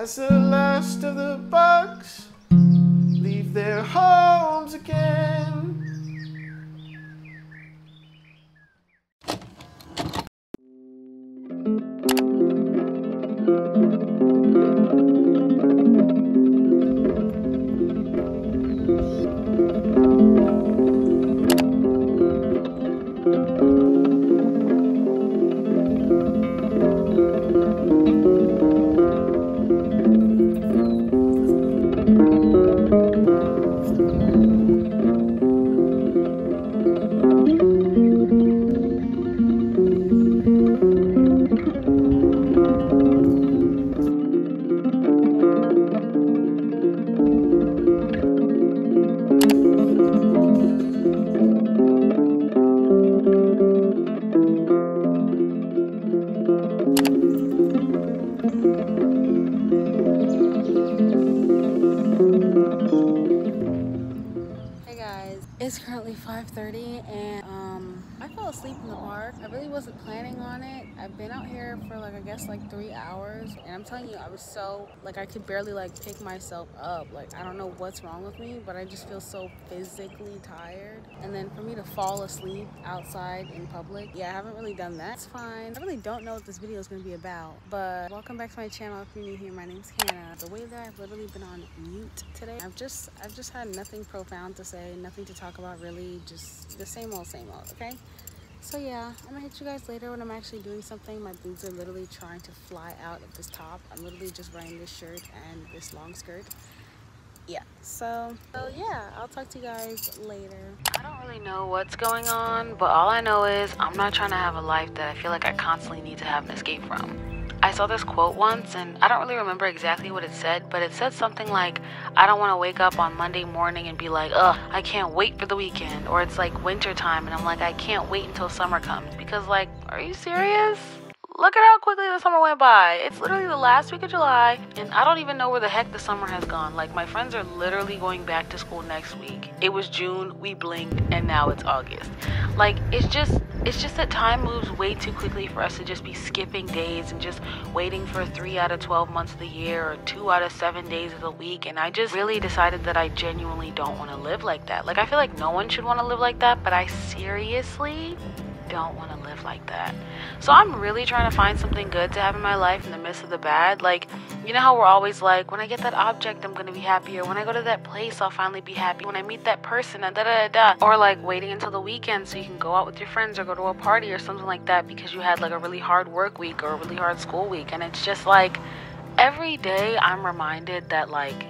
As the last of the it's currently 5:30 and um I fell asleep in the park. I really wasn't planning on it. I've been out here for like I guess like 3 hours and I'm telling you I was so like I could barely like pick myself up. Like I don't know what's wrong with me, but I just feel so physically tired. And then for me to fall asleep outside in public, yeah, I haven't really done that. It's fine. I really don't know what this video is going to be about, but welcome back to my channel if you're new here. My name's Hannah. The way that I've literally been on mute today, I've just I've just had nothing profound to say, nothing to talk about really, just the same old same old, okay? So yeah, I'm gonna hit you guys later when I'm actually doing something. My boobs are literally trying to fly out of this top. I'm literally just wearing this shirt and this long skirt. Yeah, so, so yeah, I'll talk to you guys later. I don't really know what's going on, but all I know is I'm not trying to have a life that I feel like I constantly need to have an escape from. I saw this quote once and I don't really remember exactly what it said, but it said something like, I don't want to wake up on Monday morning and be like, ugh, I can't wait for the weekend. Or it's like winter time and I'm like, I can't wait until summer comes. Because, like, are you serious? Look at how quickly the summer went by. It's literally the last week of July, and I don't even know where the heck the summer has gone. Like, my friends are literally going back to school next week. It was June, we blinked, and now it's August. Like, it's just. It's just that time moves way too quickly for us to just be skipping days and just waiting for three out of 12 months of the year or two out of seven days of the week. And I just really decided that I genuinely don't want to live like that. Like, I feel like no one should want to live like that, but I seriously don't want to live like that. So I'm really trying to find something good to have in my life in the midst of the bad. Like, you know how we're always like, when I get that object, I'm gonna be happier. When I go to that place, I'll finally be happy. When I meet that person, da da da da. Or like waiting until the weekend so you can go out with your friends or go to a party or something like that because you had like a really hard work week or a really hard school week. And it's just like every day I'm reminded that like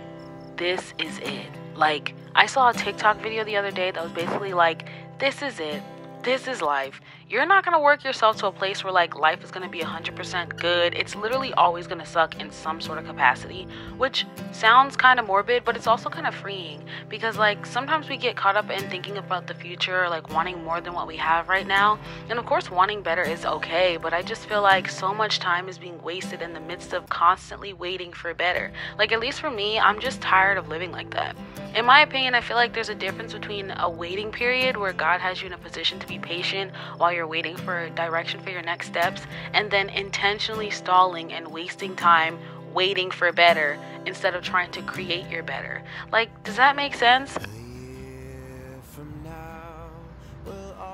this is it. Like, I saw a TikTok video the other day that was basically like, this is it. This is life. You're not gonna work yourself to a place where like life is gonna be 100% good. It's literally always gonna suck in some sort of capacity, which sounds kind of morbid, but it's also kind of freeing because like sometimes we get caught up in thinking about the future, like wanting more than what we have right now. And of course, wanting better is okay, but I just feel like so much time is being wasted in the midst of constantly waiting for better. Like, at least for me, I'm just tired of living like that. In my opinion, I feel like there's a difference between a waiting period where God has you in a position to be patient while you're waiting for direction for your next steps, and then intentionally stalling and wasting time waiting for better instead of trying to create your better. Like, does that make sense?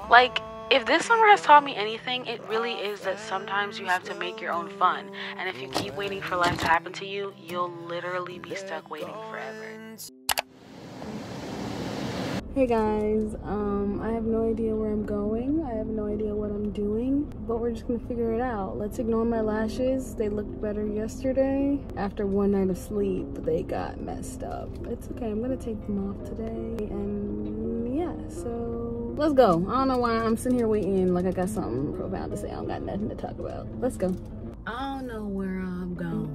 Like, if this summer has taught me anything, it really is that sometimes you have to make your own fun. And if you keep waiting for life to happen to you, you'll literally be stuck waiting forever. Hey guys, um, I have no idea where I'm going. I have no idea what I'm doing, but we're just gonna figure it out. Let's ignore my lashes. They looked better yesterday. After one night of sleep, they got messed up. It's okay, I'm gonna take them off today. And yeah, so let's go. I don't know why I'm sitting here waiting like I got something profound to say. I don't got nothing to talk about. Let's go. I don't know where I'm going.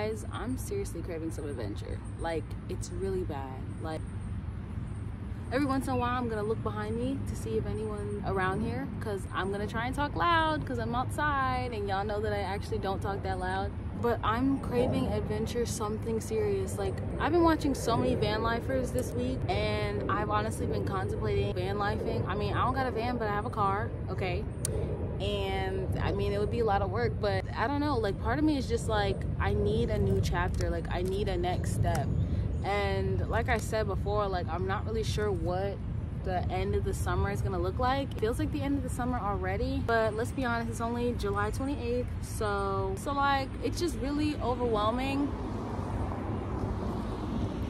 Guys i'm seriously craving some adventure. Like it's really bad. Like every once in a while i'm gonna look behind me to see if anyone around here because i'm gonna try and talk loud because i'm outside and y'all know that i actually don't talk that loud. But i'm craving adventure something serious. Like i've been watching so many van lifers this week and i've honestly been contemplating van lifing. I mean i don't got a van but i have a car okay and I mean, it would be a lot of work, but I don't know. Like, part of me is just like, I need a new chapter. Like, I need a next step. And like I said before, like, I'm not really sure what the end of the summer is gonna look like. It feels like the end of the summer already, but let's be honest, it's only July 28th. So, so like, it's just really overwhelming.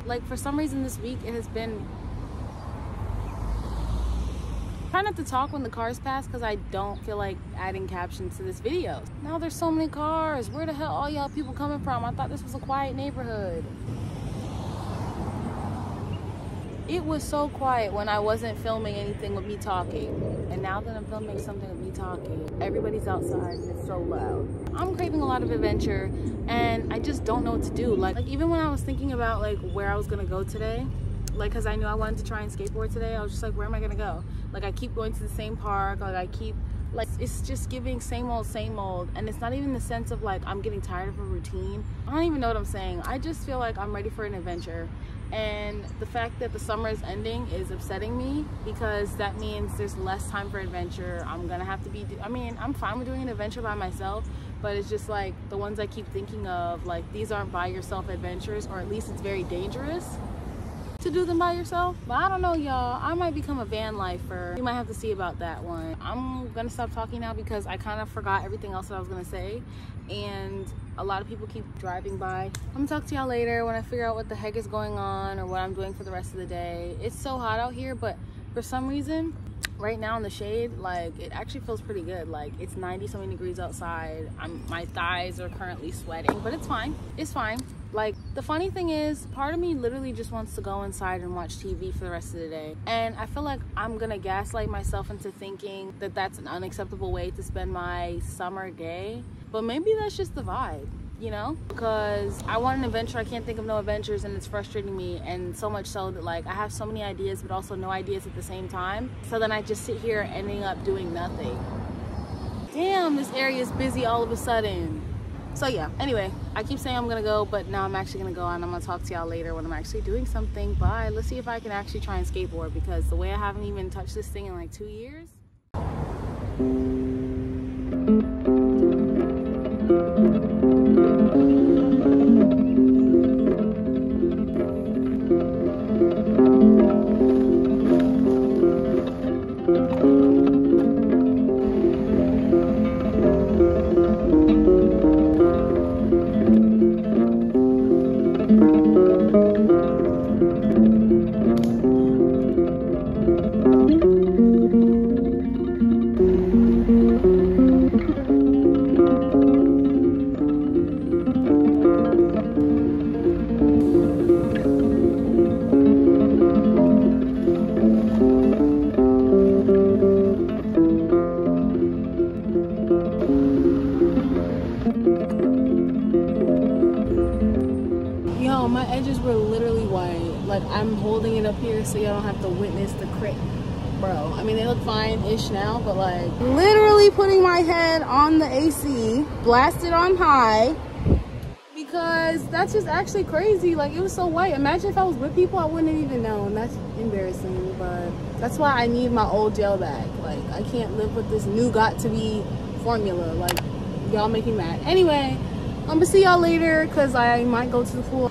Like, for some reason this week, it has been Try not to talk when the cars pass because I don't feel like adding captions to this video. Now there's so many cars. Where the hell all y'all people coming from? I thought this was a quiet neighborhood. It was so quiet when I wasn't filming anything with me talking. And now that I'm filming something with me talking, everybody's outside and it's so loud. I'm craving a lot of adventure and I just don't know what to do. Like, like even when I was thinking about like where I was gonna go today, like because I knew I wanted to try and skateboard today, I was just like, where am I gonna go? Like I keep going to the same park, like I keep like it's just giving same old same old and it's not even the sense of like i'm getting tired of a routine. I don't even know what i'm saying. I just feel like i'm ready for an adventure and the fact that the summer is ending is upsetting me because that means there's less time for adventure. I'm gonna have to be i mean i'm fine with doing an adventure by myself but it's just like the ones i keep thinking of like these aren't by yourself adventures or at least it's very dangerous to do them by yourself. But I don't know, y'all. I might become a van lifer. You might have to see about that one. I'm gonna stop talking now because I kind of forgot everything else that I was gonna say. And a lot of people keep driving by. I'm gonna talk to y'all later when I figure out what the heck is going on or what I'm doing for the rest of the day. It's so hot out here, but for some reason, right now in the shade like it actually feels pretty good. Like it's 90 something degrees outside. I'm my thighs are currently sweating but it's fine. It's fine. Like the funny thing is part of me literally just wants to go inside and watch tv for the rest of the day. And i feel like i'm gonna gaslight myself into thinking that that's an unacceptable way to spend my summer day. But maybe that's just the vibe you know? Because i want an adventure i can't think of no adventures and it's frustrating me and so much so that like i have so many ideas but also no ideas at the same time. So then i just sit here ending up doing nothing. Damn this area is busy all of a sudden. So yeah. Anyway i keep saying i'm gonna go but now i'm actually gonna go and i'm gonna talk to y'all later when i'm actually doing something. Bye. Let's see if i can actually try and skateboard because the way i haven't even touched this thing in like two years 9-ish now, but like literally putting my head on the AC, blasted on high, because that's just actually crazy. Like it was so white. Imagine if I was with people, I wouldn't have even and That's embarrassing, but that's why I need my old gel bag. Like I can't live with this new Got2b formula. Like y'all making mad. Anyway, I'm gonna see y'all later because I might go to the pool.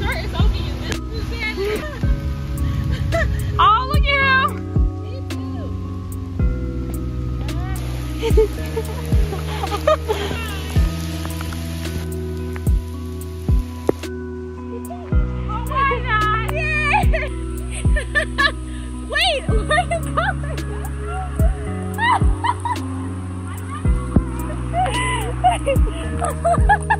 shirt is over you. This is oh, look at him. Oh, why not? Yay! Wait, where are you going?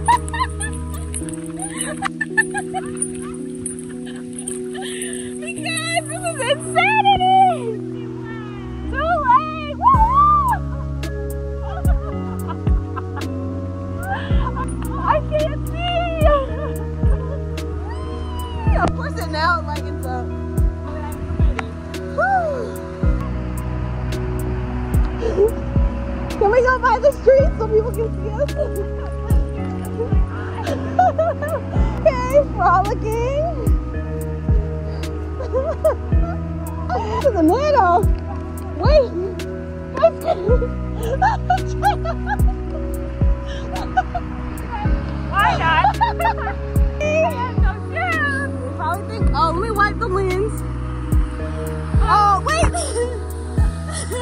Of course it now lightens up. Woo. Can we go by the street so people can see us? okay, frolicking. to the middle. Wait.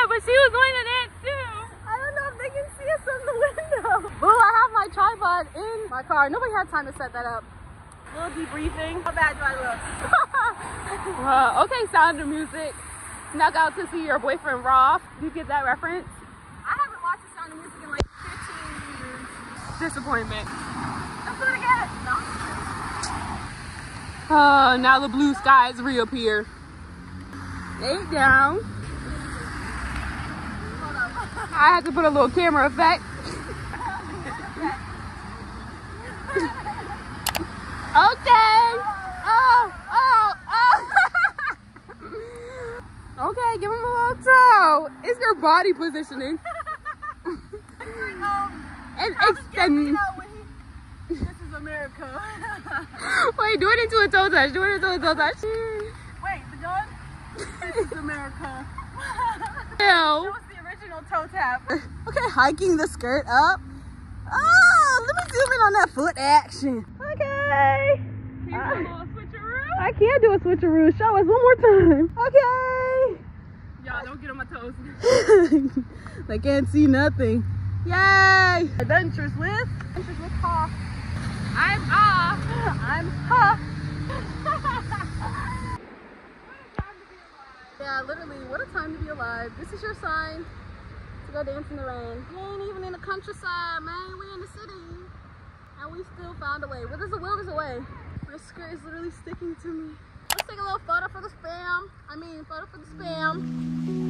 I that, but she was going to dance too. I don't know if they can see us from the window. Boo, I have my tripod in my car. Nobody had time to set that up. A little debriefing. How bad do I look? Uh, okay, Sound of Music. Snuck out to see your boyfriend Rolf. You get that reference? I haven't watched the Sound of Music in like 15 years. Disappointment. Let's do it again. No. Uh, now the blue skies reappear. Eight down. I had to put a little camera effect. okay. Oh, oh, oh. okay, give him a little toe. It's your body positioning. and extend. This is America. Wait, do it into a toe touch. Do it into a toe touch. Wait, the gun? This is America. Ew. That was the original toe tap. Okay, hiking the skirt up. Oh, let me zoom in on that foot action. Okay. Can you do a switcheroo? I can do a switcheroo. Show us one more time. Okay. Y'all don't get on my toes. they can't see nothing. Yay! Adventures with Adventures with Ha. I'm ah. I'm Ha. yeah, literally, what a time to be alive. This is your sign to go dance in the rain. We ain't even in the countryside, man. We in the city. And we still found a way. Well, there's a will, there's a way. My skirt is literally sticking to me. Let's take a little photo for the spam. I mean, photo for the spam.